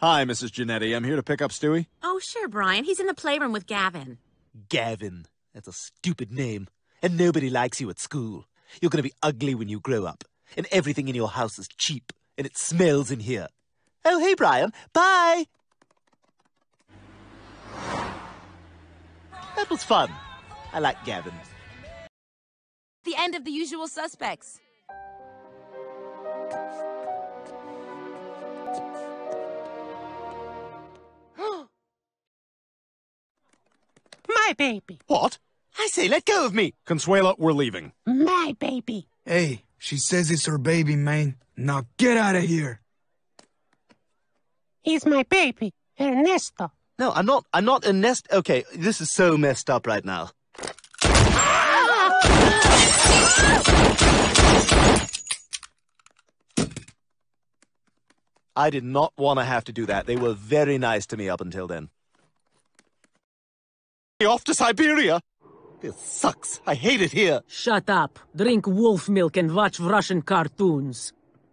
Hi, Mrs. Genetti. I'm here to pick up Stewie. Oh, sure, Brian. He's in the playroom with Gavin. Gavin. That's a stupid name. And nobody likes you at school. You're going to be ugly when you grow up. And everything in your house is cheap. And it smells in here. Oh, hey, Brian. Bye. That was fun. I like Gavin. The end of the usual suspects. My baby. What? I say, let go of me. Consuela, we're leaving. My baby. Hey, she says it's her baby, man. Now get out of here. He's my baby. Ernesto. No, I'm not. I'm not Ernest. Okay, this is so messed up right now. I did not want to have to do that. They were very nice to me up until then. Off to Siberia. This sucks. I hate it here. Shut up. Drink wolf milk and watch Russian cartoons.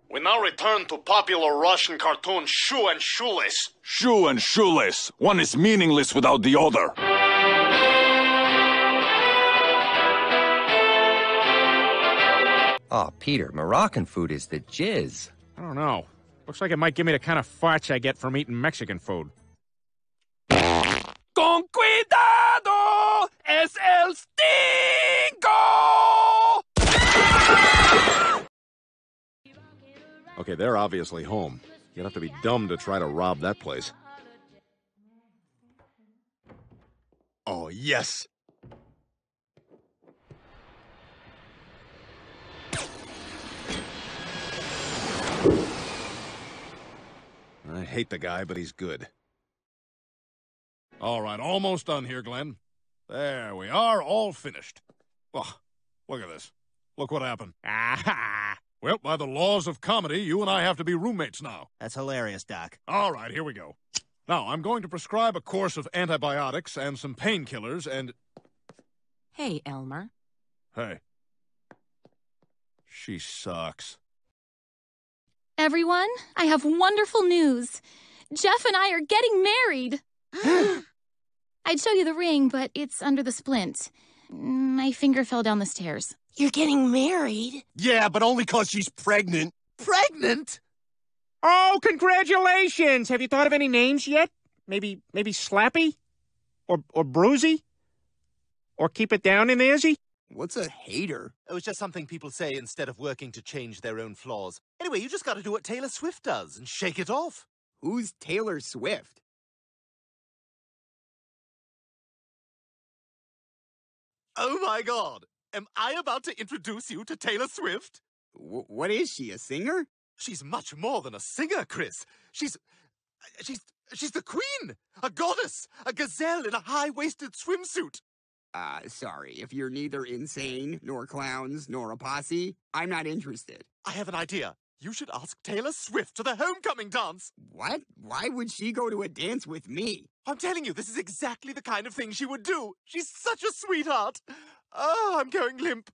We now return to popular Russian cartoon Shoe and Shoeless. Shoe and Shoeless. One is meaningless without the other. Oh, Peter, Moroccan food is the jizz. I don't know. Looks like it might give me the kind of farts I get from eating Mexican food. Con cuidado, stingo! Okay, they're obviously home. You'd have to be dumb to try to rob that place. Oh, yes! I hate the guy, but he's good. All right, almost done here, Glenn. There we are, all finished. Oh, look at this. Look what happened. Ah, Well, by the laws of comedy, you and I have to be roommates now. That's hilarious, Doc. All right, here we go. Now, I'm going to prescribe a course of antibiotics and some painkillers and. Hey, Elmer. Hey. She sucks. Everyone, I have wonderful news. Jeff and I are getting married. I'd show you the ring, but it's under the splint. My finger fell down the stairs. You're getting married? Yeah, but only because she's pregnant. Pregnant? Oh, congratulations! Have you thought of any names yet? Maybe, maybe Slappy? Or, or Bruisey? Or Keep It Down in Izzy? What's a hater? It was just something people say instead of working to change their own flaws. Anyway, you just got to do what Taylor Swift does and shake it off. Who's Taylor Swift? Oh my god! Am I about to introduce you to Taylor Swift? W- what is she, a singer? She's much more than a singer, Chris. She's. She's. She's the queen! A goddess! A gazelle in a high waisted swimsuit! Uh, sorry, if you're neither insane, nor clowns, nor a posse, I'm not interested. I have an idea. You should ask Taylor Swift to the homecoming dance. What? Why would she go to a dance with me? I'm telling you, this is exactly the kind of thing she would do. She's such a sweetheart. Oh, I'm going limp.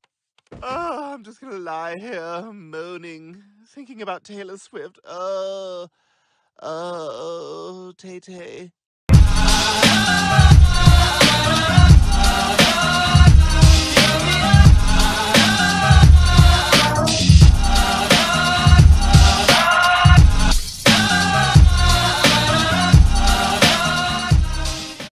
Oh, I'm just gonna lie here, moaning, thinking about Taylor Swift. Oh, oh, Tay Tay.